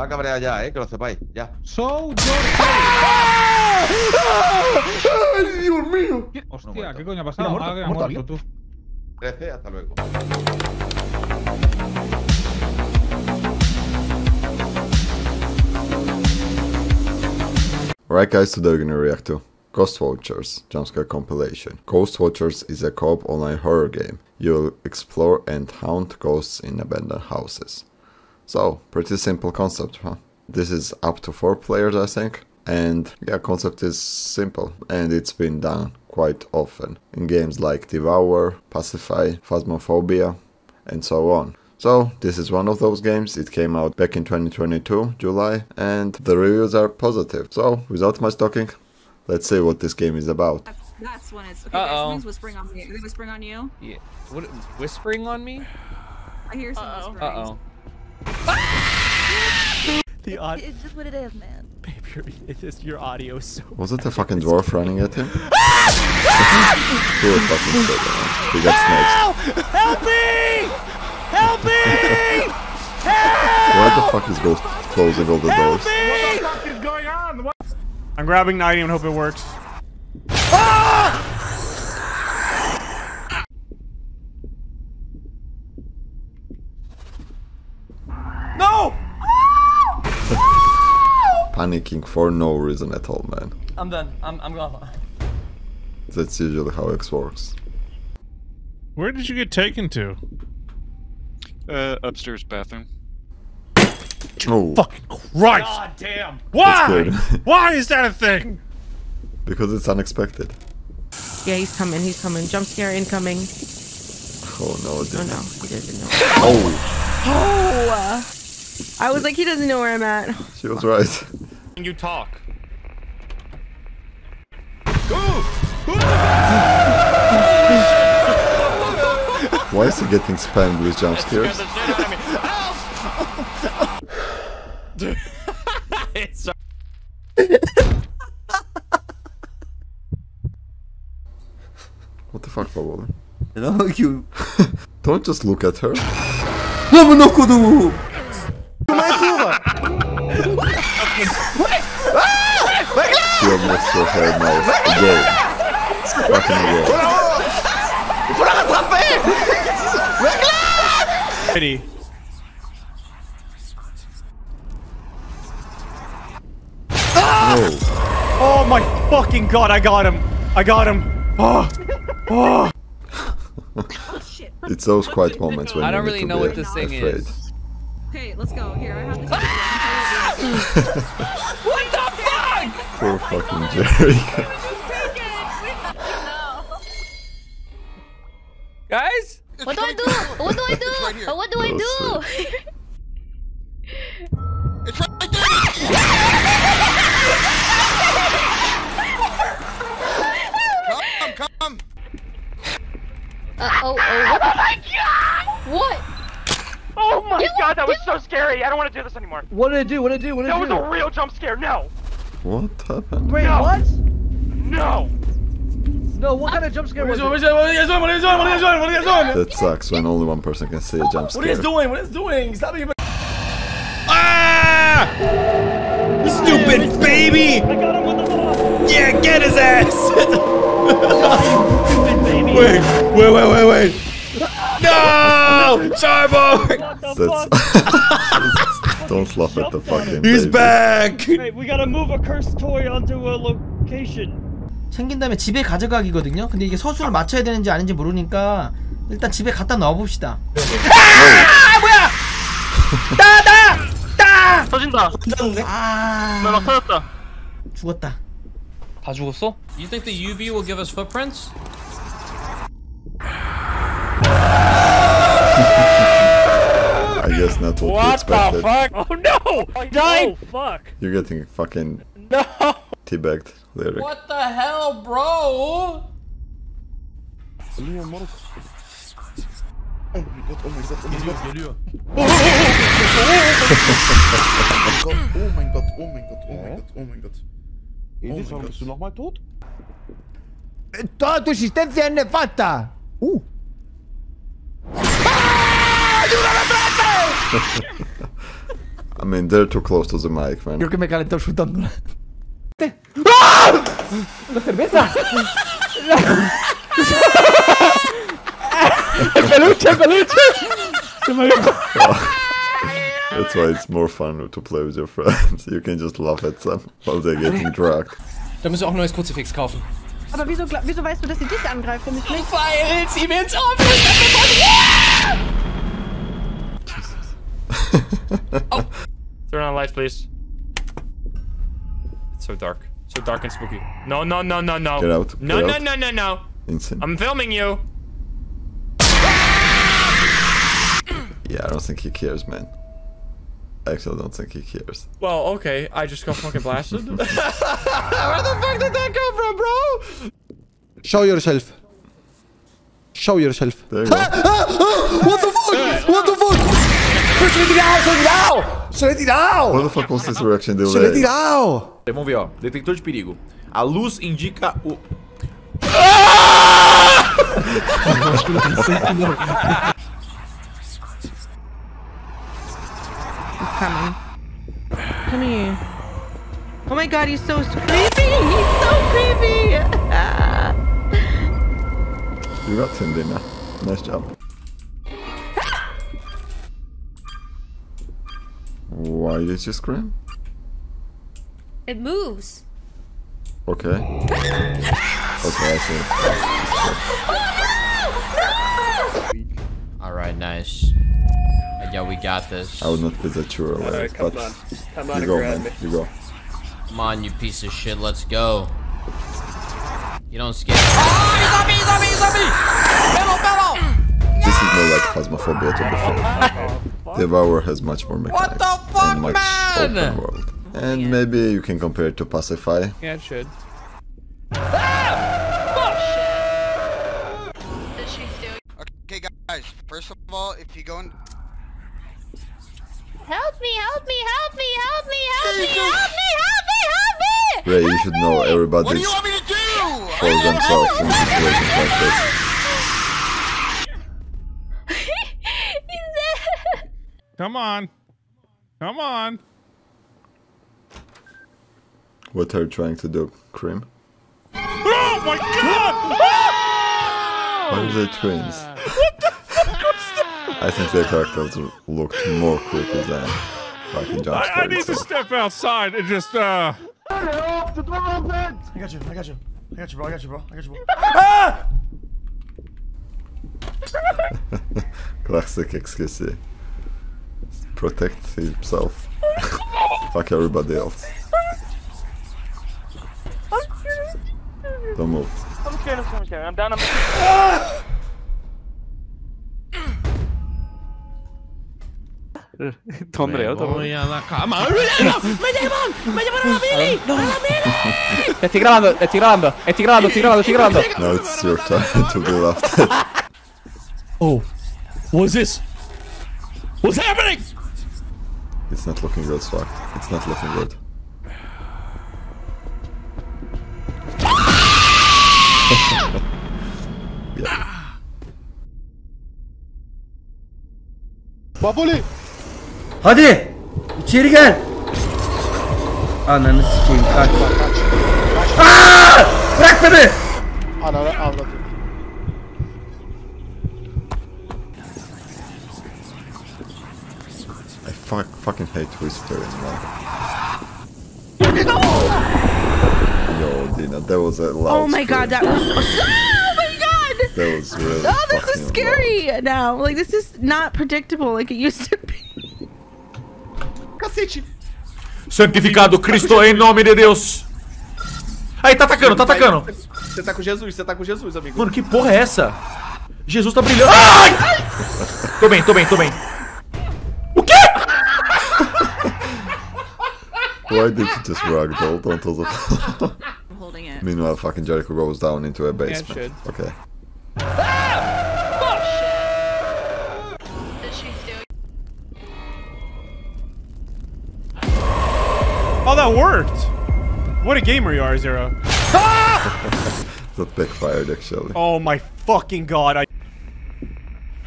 Va a cabrear ya, eh, que lo sepáis, ya. So ¡Ay, Dios mío! Hostia, ¿qué coño ha pasado? Mira, muerto, Ah, que ha muerto muerto tú. 13, hasta luego. Alright guys, today we're gonna react to Ghost Watchers Jumpscare Compilation. Ghost Watchers is a co-op online horror game. You'll explore and haunt ghosts in abandoned houses. So, pretty simple concept, huh? This is up to 4 players I think. And yeah, concept is simple and it's been done quite often in games like Devour, Pacify, Phasmophobia, and so on. So, this is one of those games. It came out back in 2022, July, and the reviews are positive. So, without much talking, let's see what this game is about. That's, that's when it's okay. Uh-oh. Guys, something's whispering on me. Are they whispering on you? Yeah. What? Whispering on me? I hear some whispering. Uh oh. The audio, It's just what it is, man. babe, your, it is just your audio is so. Was it a fucking dwarf running at him? Poor fucking shit, man. He got snatched. Help me! Help me! Why the fuck is Ghost closing all the doors? I'm grabbing 90 and hope it works. Panicking for no reason at all, man. I'm done. I'm, I'm gone. That's usually how X works. Where did you get taken to? Uh, upstairs bathroom. Oh, Fucking Christ! God damn. Why? Why is that a thing? because it's unexpected. Yeah, he's coming. He's coming. Jump scare incoming. Oh no, Oh no, he doesn't know. Oh, Oh, I was like, he doesn't know where I'm at. she was right. You talk. Why is he getting spammed with jump scares? it's so What the fuck, Pablo? No, you. Don't just look at her. No, no, no, She almost saw her mouth again. Fucking again. Ready. Oh, Oh my fucking god, I got him. I got him. Oh. Oh. Shit. it's those quiet moments when I you don't need really to know what this thing afraid. is. Okay, let's go. Here, I have this. What the fuck? Poor fucking Jerry. Guys? What do I do? What do I do? What do I Oh, do? Uh, oh, oh, what? Oh my god! What? Oh my You- god, that was you- so scary. I don't want to do this anymore. What did I do? What did I do? What did That it was a real jump scare. No. What happened? Wait, No. what? No. No, what kind of jump scare was it? What are you doing? What are you doing? What are you doing? What are you doing? That sucks when only one person can see a jump What are you scare. guys doing? What are you doing? Stop me. Ah! Stupid baby! I got him with the ball. Yeah, get his ass! wait, wait, wait, wait, wait! No! Cyborg! That's Don't laugh at the fucking He's baby. back! Hey, we gotta move a cursed toy onto a location. 챙긴 다음에 집에 가져가기거든요. 근데 이게 서술을 맞춰야 되는지 아닌지 모르니까 일단 집에 갖다 넣어봅시다. 아 뭐야? 따다 따. 터진다. 아막 터졌다. 죽었다. 다 죽었어? You think the UV will give us footprints? I guess not what, you expected. fuck? Oh no! I died. Oh fuck. You're getting fucking No. teabagged, Lirik. What the hell, bro? Oh my god, oh my god, oh my god, oh my god. oh my god, oh my god. Is Bist du nochmal tot? Toda tu existencia es nefasta. Uh. I mean, they're too close to the mic, man. Creo que me calentó chutando. ¡Ah! peluche, peluche. Se me That's why it's more fun to play with your friends. You can just laugh at them while they're getting dragged. Da müssen wir auch ein neues Kruzifix kaufen. Aber wieso, gla- wieso weißt du, dass sie dich angreift und mich nicht? Weil sie mir ins Ohr Oh. Turn on lights, please. It's so dark. So dark and spooky. No, no, no, no, no. Get out, No, get no, out. no, no, no. Insane. I'm filming you. Yeah, I don't think he cares, man. Actually, I don't think he cares. Well, okay. I just got fucking blasted. Where the fuck did that come from, bro? Show yourself. Show yourself. There you go. What the fuck? What the fuck? Se l'hai tirato, se l'hai tirato! Se l'hai tirato! What the fuck was this reaction Se l'hai delay? tirato! Vamos ver, ó. Detector de perigo. A luz indica o. He's coming. Come here. Oh my god, he's so creepy! He's so creepy! You got him, Dina. Nice job. Why did you scream? It moves. Okay. Okay, I see. Alright, nice. Yeah, we got this. I would not be that sure about it, but you go, man. You go. Come on, you piece of shit, let's go. You don't scare me This is more like Phasmophobia to be fair. Devour has much more mechanics and much open world. And maybe you can compare it to Pacify. Yeah, it should. Ah! Okay, guys. First of all, if you go in, Help me, help me, help me, help me, help me, help me, help me, help me! Ray, you should know everybody's me to do? for themselves in situations like this. Come on. Come on. What are you trying to do, Cream? Oh my god! Why are they twins? I think their characters looked more creepy than fucking jump I, I need to step outside and just, uh. I got you, I got you. I got you, bro, I got you, bro. I got you, bro. Ah! Classic excuse. Protect himself. Fuck everybody else. Don't move. I'm scared, I'm scared, I'm scared. I'm down, I'm. Ta med det, ta med det. jävla kammare. Men demon! Men demon, alla Billy! Alla Billy! Estoy grabando, estoy grabando, estoy grabando, estoy grabando, estoy grabando. Now it's your turn to be laughed at. Oh, what is this? What's happening? It's not looking good, Swag. It's not looking good. yeah. Baboli! Hadi! İçeri gel! Ananı sikeyim kaç. Aa! Bırak beni! Ananı avladım. Fuck, fucking hate whispering, man. Yo, Dina, that was a loud Oh my god, that was. Oh my god! That was really Oh, this is scary now. Like, this is not predictable like it used to be. Cacete! Santificado Cristo em nome de Deus. Aí, tá atacando, tá atacando. Você tá com Jesus, você tá com Jesus, amigo. Mano, que porra é essa? Jesus tá brilhando. Ai! Tô bem, tô bem, tô bem. Why did you just ragdoll onto the I'm holding it. Meanwhile, fucking Jericho goes down into a basement. should. Okay. Oh, that worked. What a gamer you are, Zero. That backfired actually. Oh my fucking god, I.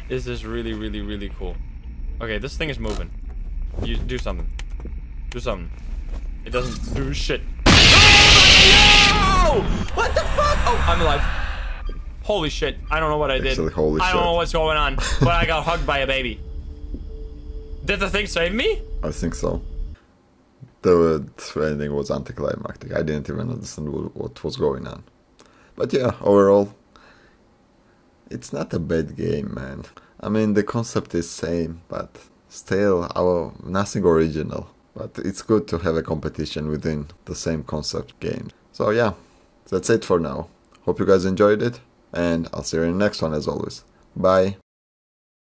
This is really, really, really cool. Okay, this thing is moving. You do something. Do something. It doesn't do shit. Oh! What the fuck? Oh, I'm alive. Holy shit. I don't know what I did. Actually, holy I don't shit. know what's going on, but I got hugged by a baby. Did the thing save me? I think so. The ending was anticlimactic. I didn't even understand what, what was going on. But yeah, overall, it's not a bad game, man. I mean, the concept is same, but still, our nothing original. But it's good to have a competition within the same concept game. So yeah, that's it for now. Hope you guys enjoyed it, and I'll see you in the next one as always. Bye.